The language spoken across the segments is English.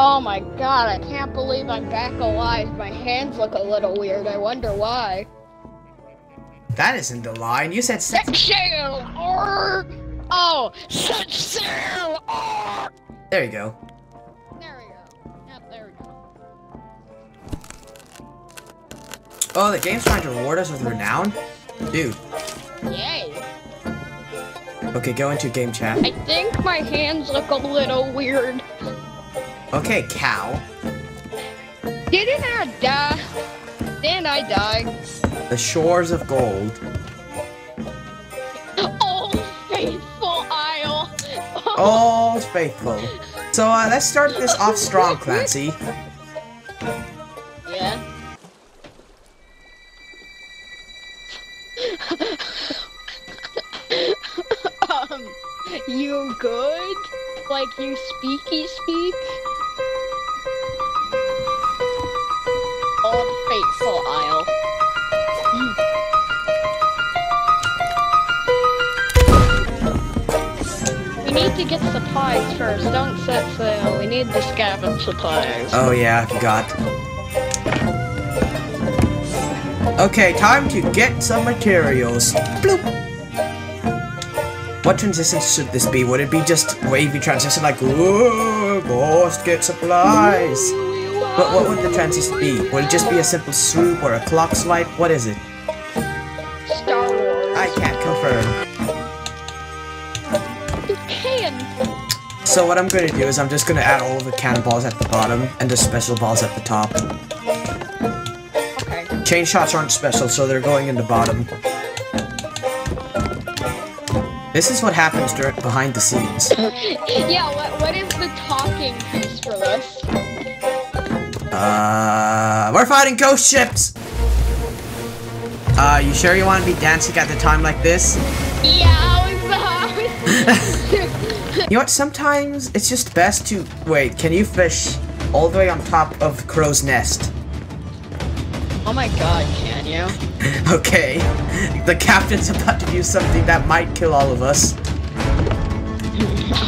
Oh my god, I can't believe I'm back alive. My hands look a little weird. I wonder why. That isn't the line. You said sail! Or oh, sail! Or there you go. There we go. Yep, there we go. Oh, the game's trying to reward us with renown? Dude. Yay. Okay, go into game chat. I think my hands look a little weird. Okay, cow. Didn't I die? Then I died. The shores of gold. Oh, faithful isle. Oh, faithful. So uh, let's start this off strong, Clancy. Yeah. um, you good? Like you speaky speak? Old fateful isle. Hmm. We need to get supplies first. Don't set sail. We need to scavenge supplies. Oh yeah, I forgot. Okay, time to get some materials. Bloop. What transition should this be? Would it be just wavy transition like, whoa, must get supplies? But what would the transition be? Would it just be a simple swoop or a clock swipe? What is it? Star Wars. I can't confirm. You can. So what I'm gonna do is I'm just gonna add all of the cannonballs at the bottom and the special balls at the top. Okay. Chain shots aren't special, so they're going in the bottom. This is what happens during behind the scenes. yeah, what, what is the talking piece for this? Uh, we're fighting ghost ships! Uh, you sure you want to be dancing at the time like this? Yeah, You know what, sometimes it's just best to- Wait, can you fish all the way on top of Crow's Nest? Oh my god, can you? Okay, the captain's about to do something that might kill all of us.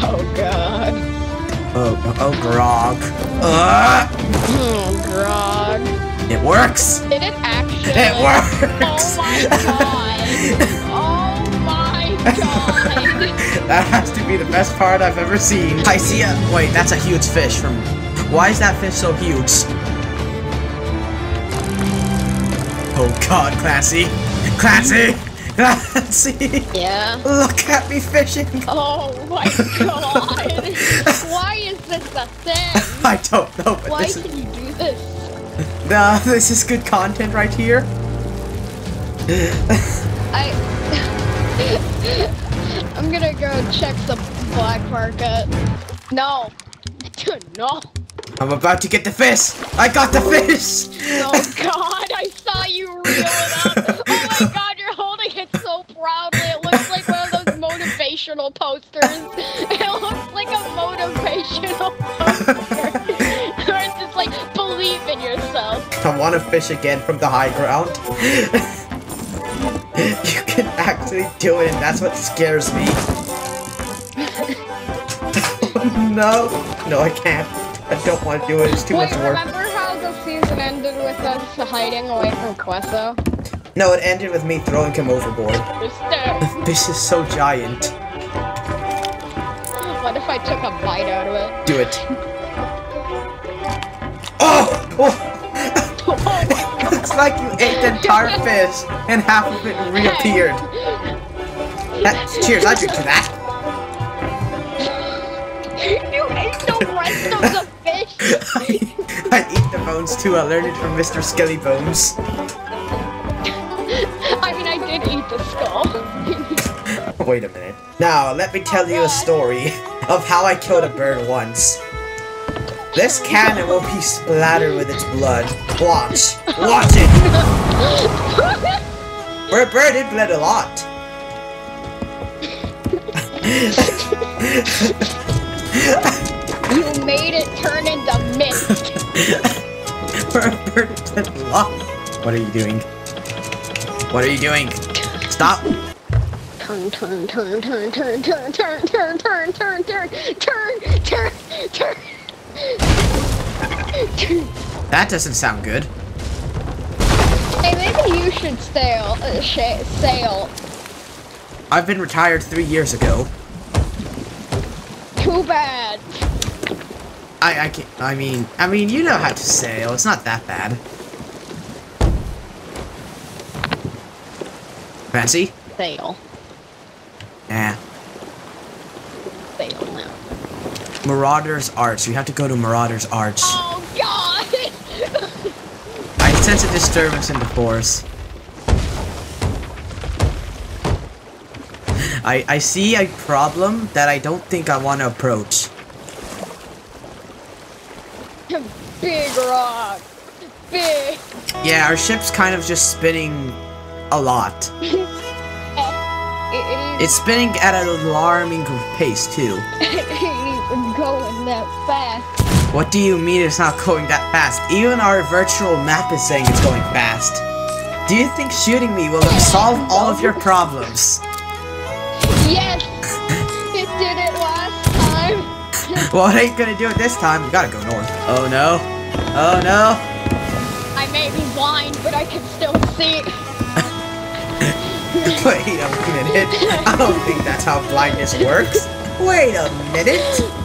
Oh god. Oh, oh, oh Grog. Uh, Oh god. it works! Did it actually? It works! Oh my god! Oh my god! that has to be the best part I've ever seen. I see a- wait, that's a huge fish from- Why is that fish so huge? Oh god, Classy! Classy! Classy! Yeah. Look at me fishing! Oh my god! This a thing? I don't know, but Why this is- can you do this? Nah, this is good content right here. I. I'm gonna go check the black market. No. No. I'm about to get the fish! I got the fish! Oh god, I saw you want to fish again from the high ground. you can actually do it, and that's what scares me. no, no, I can't. I don't want to do it. It's too Wait, much work. remember how the season ended with us hiding away from Queso? No, it ended with me throwing him overboard. Mister, This is so giant. what if I took a bite out of it? Do it. Oh! oh. God. Looks like you ate the entire fish, and half of it reappeared. That, cheers, I drink to that. You ate the rest of the fish! I eat the bones too. I learned it from Mr. Skelly Bones. I mean, I did eat the skull. Wait a minute. Now, let me tell you a story of how I killed a bird once. This cannon will be splattered with its blood. Watch. Watch it! For bird, it bled a lot. you made it turn into mist. Bird, it bled a lot. What are you doing? What are you doing? Stop! Turn, turn, turn, turn, turn, turn, turn, turn, turn, turn, turn, turn, turn, turn. That doesn't sound good. Hey, maybe you should sail. Uh, sail. I've been retired three years ago. Too bad. I I can't. I mean I mean you know how to sail. It's not that bad. Fancy? Sail. Yeah. Sail now. Marauder's Arch. We have to go to Marauder's Arch. Oh God! I sense a disturbance in the force. I I see a problem that I don't think I want to approach. Big rock. Big. Yeah, our ship's kind of just spinning a lot. It, it, It's spinning at an alarming pace too. it ain't even going that fast. What do you mean it's not going that fast? Even our virtual map is saying it's going fast. Do you think shooting me will solve all of your problems? Yes! It did it last time. Well, it ain't gonna do it this time. We gotta go north. Oh no. Oh no. I may be blind, but I can still see. Wait a minute. I don't think that's how blindness works. Wait a minute.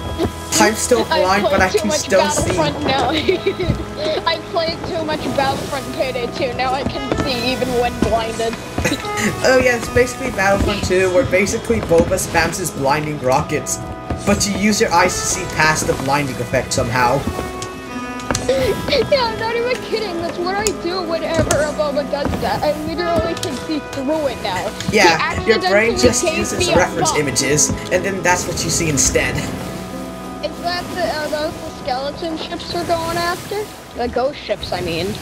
I'm still blind, but I played too can much still see. Now. I played too much Battlefront Payday 2. Now I can see even when blinded. Oh yeah, it's basically Battlefront 2, where basically Boba spams his blinding rockets, but you use your eyes to see past the blinding effect somehow. yeah, I'm not even kidding. That's what I do whenever a Boba does that. I literally can see through it now. Yeah, your brain just uses reference images, and then that's what you see instead. That the, uh, those the skeleton ships we're going after? The ghost ships, I mean.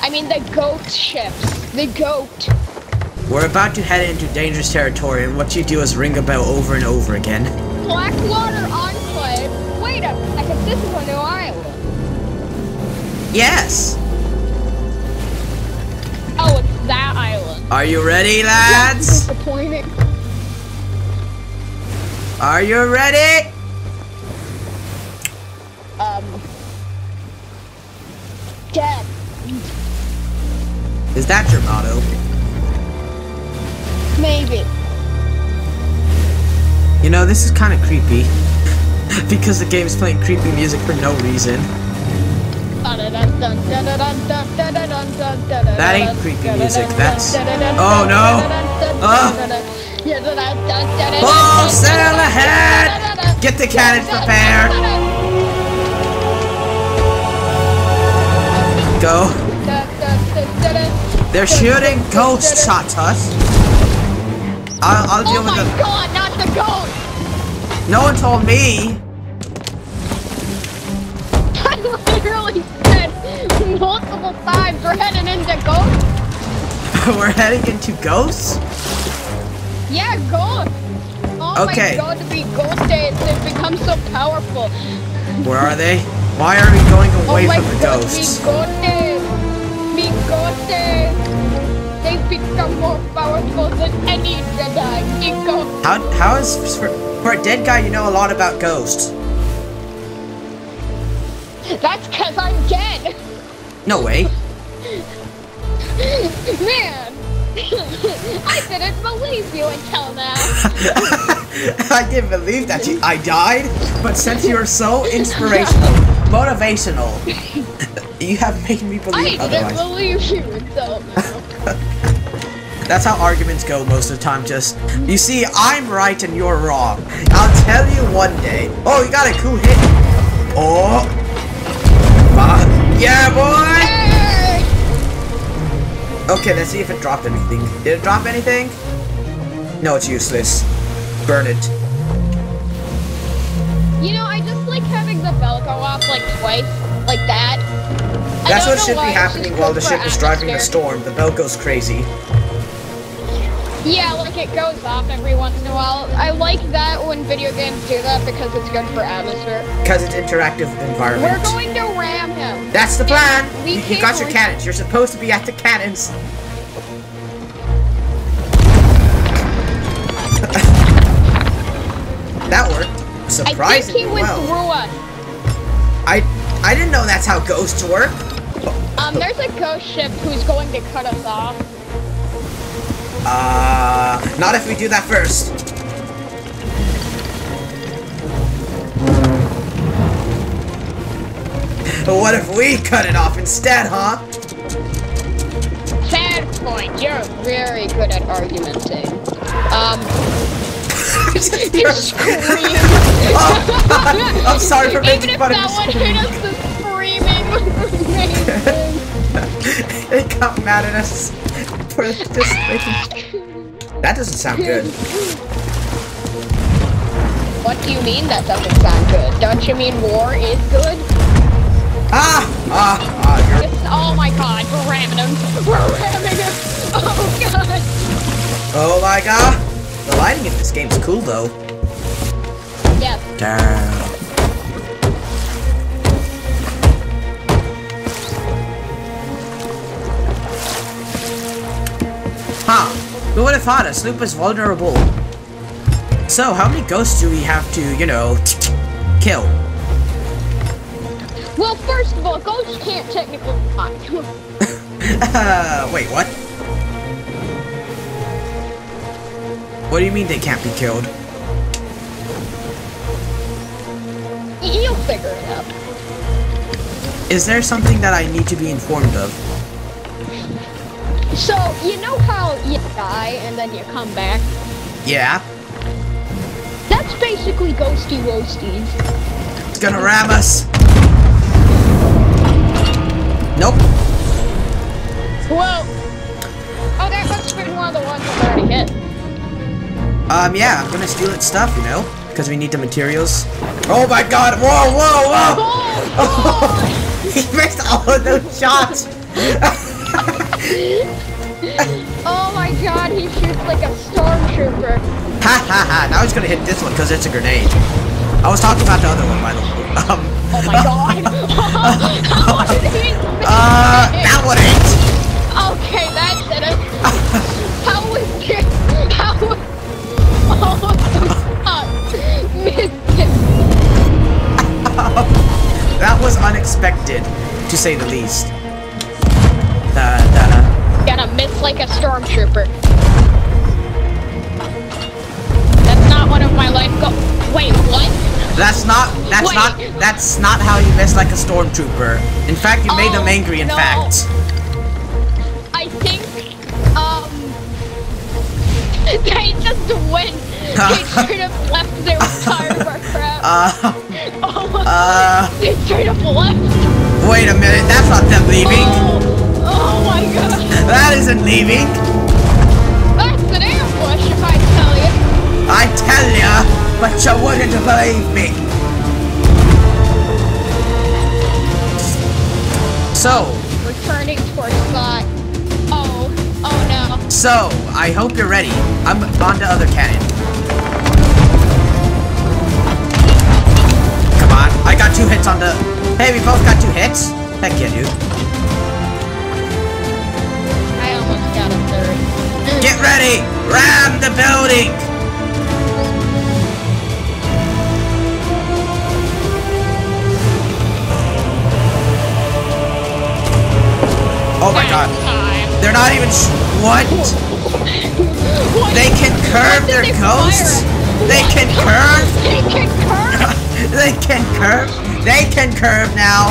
I mean the goat ships. The goat. We're about to head into dangerous territory, and what you do is ring a bell over and over again. Blackwater Enclave. Wait a second, this is a new island. Yes! Oh, it's that island. Are you ready, lads? Disappointing. Are you ready? Um. Dead. Is that your motto? Maybe. You know, this is kind of creepy. because the game's playing creepy music for no reason. That ain't creepy music, that's- Oh, no. Ah. Full sail ahead! Get the cannons prepared! Go. They're shooting ghost shots at us. I'll, I'll Oh deal with oh my them. god, not the ghost! No one told me. I literally said multiple times we're heading into ghost. We're heading into ghosts? Yeah, ghost. Oh Okay. my god, to be ghost days, they've become so powerful. Where are they? Why are we going oh away oh from the god, ghosts? Mi ghostes! Mi ghostes! They've become more powerful than any Jedi. Mi ghostes! How, how is, for, for a dead guy, you know a lot about ghosts? That's cause I'm dead! No way. Man! I didn't believe you until now. I didn't believe that you, I died, but since you're so inspirational, motivational, you have made me I believe didn't otherwise. believe you until now. That's how arguments go most of the time, just, you see, I'm right and you're wrong. I'll tell you one day. Oh, you got a cool hit. Oh. Ma- Yeah, boy! Okay, let's see if it dropped anything. Did it drop anything? No, it's useless. Burn it. The bell go off like twice, like that. That's what should be happening while the ship is driving the storm. The bell goes crazy. Yeah, like it goes off every once in a while. I like that when video games do that because it's good for atmosphere. Because it's interactive environment. We're going to ram him. That's the plan! We You, you got your cannons. You're supposed to be at the cannons. that worked. Surprisingly I think he went well. through us. I I didn't know that's how ghosts work. Um, there's a ghost ship who's going to cut us off. Uh, not if we do that first. What if we cut it off instead, huh? Fair point. You're very good at argumenting. Um, you scream. Oh, I'm sorry for making Even if fun of that one hit us, the screaming they got mad at us for just making. That doesn't sound good. What do you mean that doesn't sound good? Don't you mean war is good? Ah! Ah! Ah! You're. It's, oh my god, we're ramming him. We're ramming him. Oh god. Oh my god! The lighting in this game's cool though. Yes. Damn. Who would have thought a Sloop is vulnerable? So, how many ghosts do we have to, you know, kill? Well, first of all, ghosts can't technically fly. Uh, wait, what? What do you mean they can't be killed? You'll figure it out. Is there something that I need to be informed of? So, you know how you die and then you come back? Yeah? That's basically ghosty roasties. It's gonna ram us! Nope. Whoa! Oh, that must have been one of the ones that already hit. Um, yeah, I'm gonna steal its stuff, you know? Because we need the materials. Oh my god! Whoa, whoa, whoa! Oh, he missed all of those shots! oh my god, he shoots like a stormtrooper. Ha ha ha! Now he's gonna hit this one because it's a grenade. I was talking about the other one, by the way. Um, Oh my god. Uh, that one ain't. Okay, that did it. How was it? How was... Oh, Missed it. That was unexpected, to say the least. Gonna miss like a stormtrooper. That's not one of my life go- Wait, what? That's not. That's Wait. not. That's not how you miss like a stormtrooper. In fact, you made them Oh, angry. In no. fact. I think, um... They just went. They straight up left their entire our crap. Uh. oh, Uh. they straight up left. Wait a minute. That's not them leaving. Oh, oh my. That isn't leaving. That's an ambush, if I tell you. I tell ya, but you wouldn't believe me. So, Returning towards spot. Oh, oh no. so I hope you're ready. I'm on to other cannon. Come on, I got two hits on the. Hey, we both got two hits. Heck yeah, dude. Get ready! Ram the building! Oh my god. They're not even What? They can curve their ghosts? They can curve? They can curve? they can curve? They can curve now.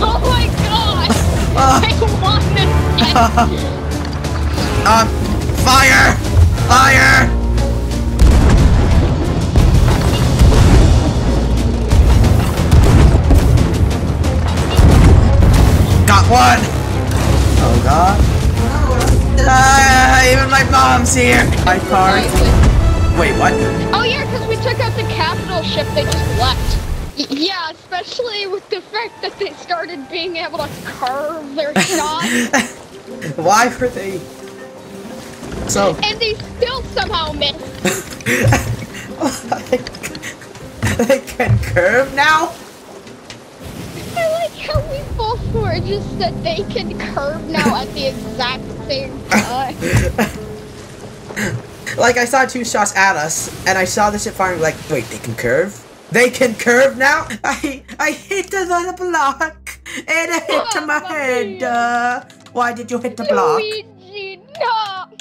Oh my god! I want this. Um, fire! Fire! Got one! Oh god. Ah, even my mom's here! My car. Wait, what? Oh yeah, because we took out the capital ship, they just left. Yeah, especially with the fact that they started being able to curve their shots, Why were they so? and they still somehow missed. they can curve now? I like how we both were just that they can curve now at the exact same time. Like I saw two shots at us, and I saw the ship firing. Like, wait, they can curve? They can curve now? I I hit the block and I hit to my head. Uh, why did you hit the block? Luigi, no!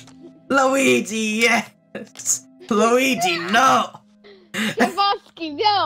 Luigi, yes. Luigi, no. Kowalski, no!